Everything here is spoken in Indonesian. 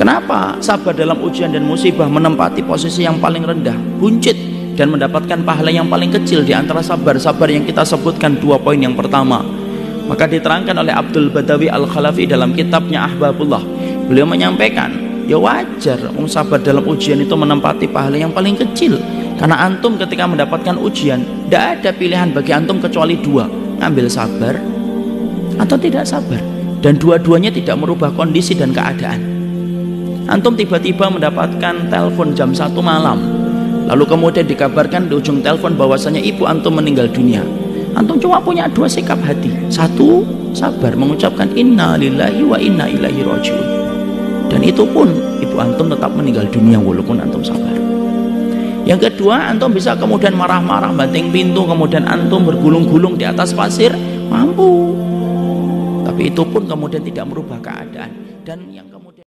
Kenapa sabar dalam ujian dan musibah menempati posisi yang paling rendah, buncit dan mendapatkan pahala yang paling kecil di antara sabar-sabar yang kita sebutkan dua poin yang pertama. Maka diterangkan oleh Abdul Badawi Al-Khalafi dalam kitabnya Ahbabullah. Beliau menyampaikan, ya wajar um sabar dalam ujian itu menempati pahala yang paling kecil. Karena antum ketika mendapatkan ujian, tidak ada pilihan bagi antum kecuali dua, ngambil sabar atau tidak sabar. Dan dua-duanya tidak merubah kondisi dan keadaan. Antum tiba-tiba mendapatkan telepon jam satu malam, Lalu kemudian dikabarkan di ujung telepon bahwasanya ibu antum meninggal dunia. Antum cuma punya dua sikap hati. Satu, sabar mengucapkan inna lillahi wa inna ilaihi rajiun. Dan itu pun ibu antum tetap meninggal dunia walaupun antum sabar. Yang kedua, antum bisa kemudian marah-marah banting pintu, kemudian antum bergulung-gulung di atas pasir, mampu. Tapi itu pun kemudian tidak merubah keadaan. Dan yang